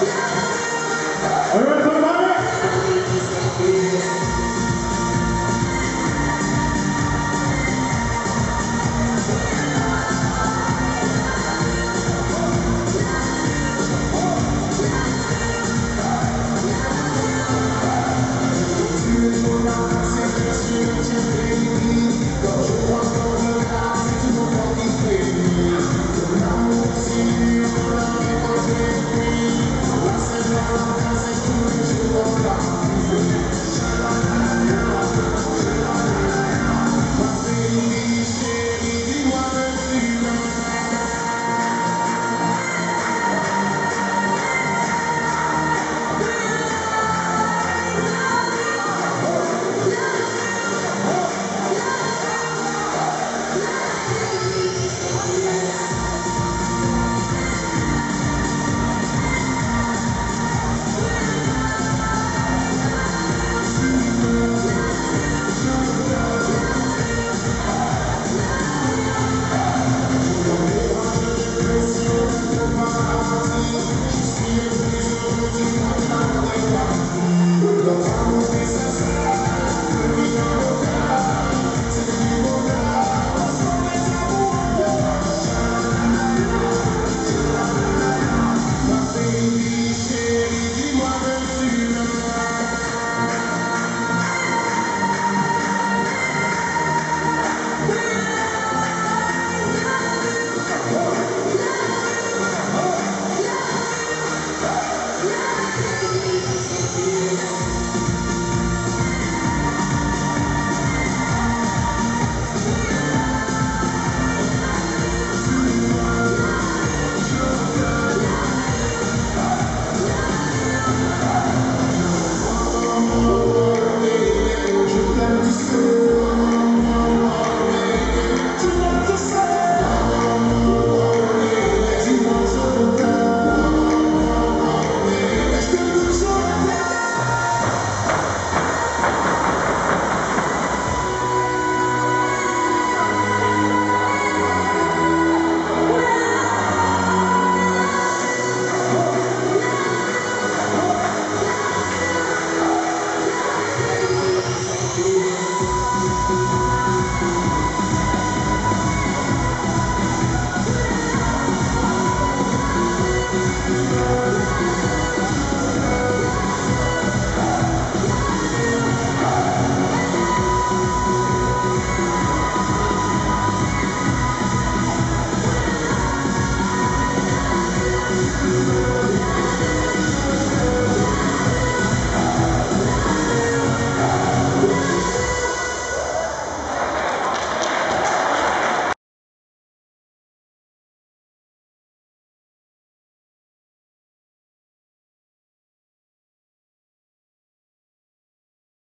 Are you ready for the moment? Yeah.